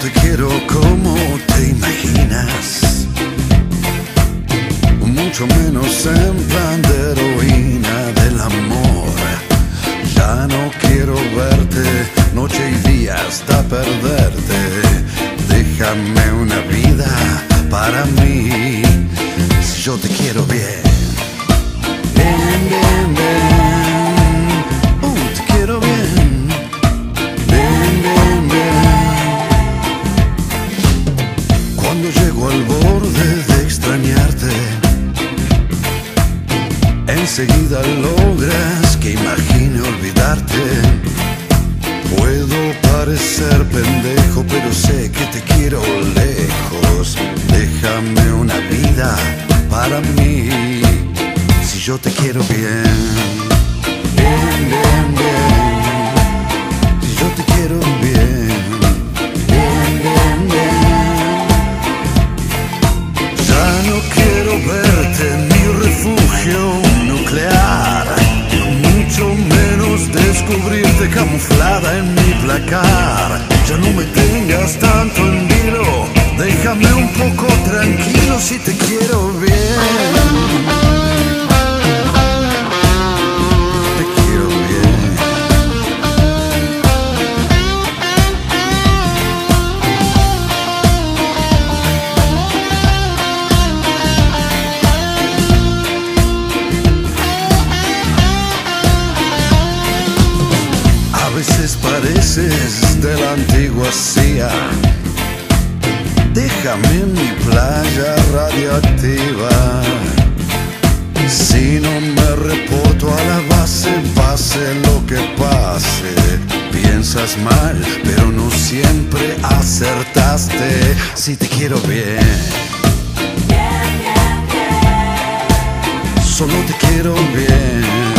te quiero como te imaginas. Mucho menos en plan de heroína del amor. Ya no quiero verte, noche y día hasta perderte. Déjame una vida para mí. Si yo te quiero bien. Bien, bien, bien. Cuando llego al borde de extrañarte, enseguida logras que imagine olvidarte. Puedo parecer pendejo, pero sé que te quiero lejos. Déjame una vida para mí, si yo te quiero bien. Menos descubrirte camuflada en mi placar. Ya no me tengas tanto en vilo, déjame un poco tranquilo si te quiero bien. De la antigua CIA. Déjame en mi playa radioactiva. Si no me reporto a la base, pase lo que pase. Piensas mal, pero no siempre acertaste. Si te quiero bien. Solo te quiero bien.